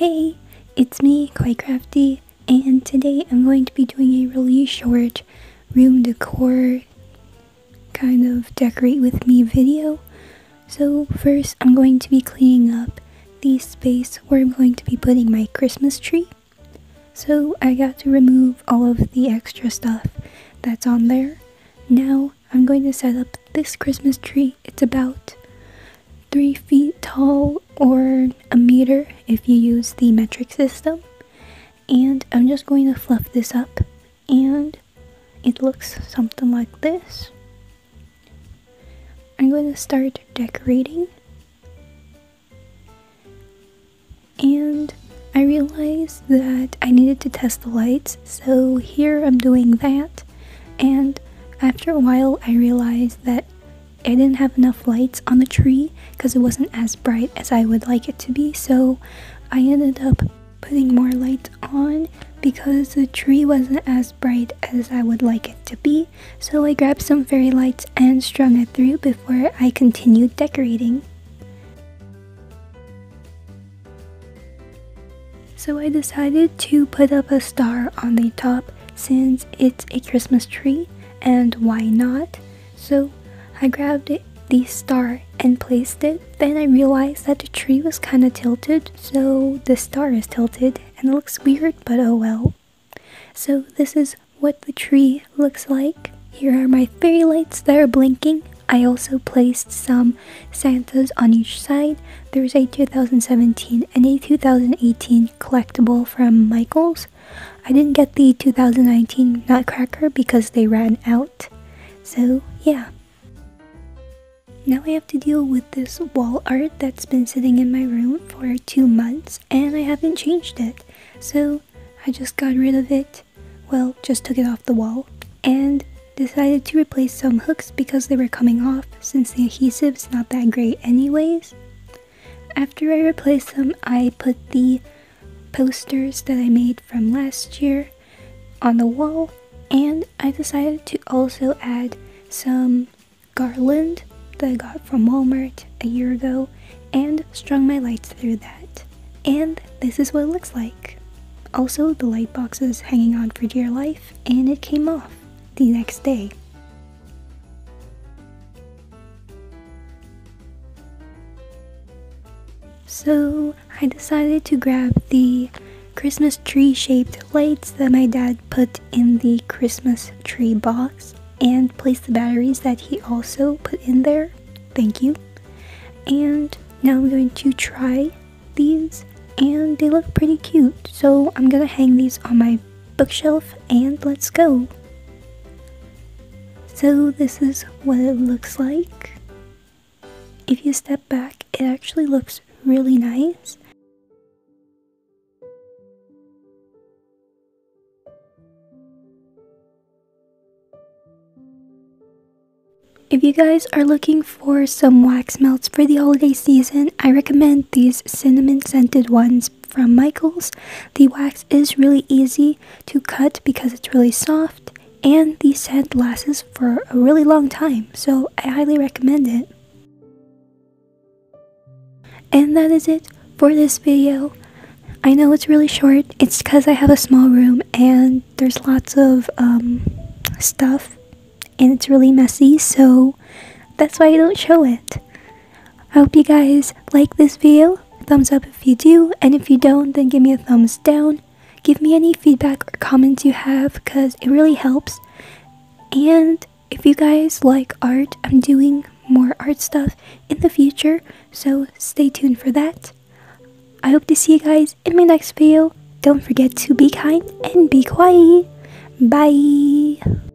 Hey, it's me, Kawaii Crafty, and today I'm going to be doing a really short room decor kind of decorate with me video. So first I'm going to be cleaning up the space where I'm going to be putting my Christmas tree. So I got to remove all of the extra stuff that's on there. Now I'm going to set up this Christmas tree. It's about three feet tall or a meter if you use the metric system. And I'm just going to fluff this up and it looks something like this. I'm going to start decorating. And I realized that I needed to test the lights, so here I'm doing that. And after a while, I realized that I didn't have enough lights on the tree because it wasn't as bright as I would like it to be, so I ended up putting more lights on because the tree wasn't as bright as I would like it to be. So I grabbed some fairy lights and strung it through before I continued decorating. So I decided to put up a star on the top since it's a Christmas tree and why not? So I grabbed it, the star and placed it. Then I realized that the tree was kind of tilted, so the star is tilted and it looks weird, but oh well. So this is what the tree looks like. Here are my fairy lights that are blinking. I also placed some Santas on each side. There's a 2017 and a 2018 collectible from Michaels. I didn't get the 2019 Nutcracker because they ran out. So yeah. Now I have to deal with this wall art that's been sitting in my room for two months and I haven't changed it. So I just got rid of it. Well, just took it off the wall and decided to replace some hooks because they were coming off since the adhesive's not that great anyways. After I replaced them, I put the posters that I made from last year on the wall and I decided to also add some garland that I got from Walmart a year ago and strung my lights through that. And this is what it looks like. Also, the light box is hanging on for dear life and it came off the next day. So I decided to grab the Christmas tree shaped lights that my dad put in the Christmas tree box and place the batteries that he also put in there. Thank you. And now I'm going to try these and they look pretty cute. So I'm gonna hang these on my bookshelf and let's go. So this is what it looks like. If you step back, it actually looks really nice. If you guys are looking for some wax melts for the holiday season, I recommend these cinnamon scented ones from Michaels. The wax is really easy to cut because it's really soft and the scent lasts for a really long time, so I highly recommend it. And that is it for this video. I know it's really short, it's because I have a small room and there's lots of um, stuff and it's really messy, so that's why I don't show it. I hope you guys like this video. Thumbs up if you do, and if you don't, then give me a thumbs down. Give me any feedback or comments you have because it really helps. And if you guys like art, I'm doing more art stuff in the future, so stay tuned for that. I hope to see you guys in my next video. Don't forget to be kind and be kawaii. Bye.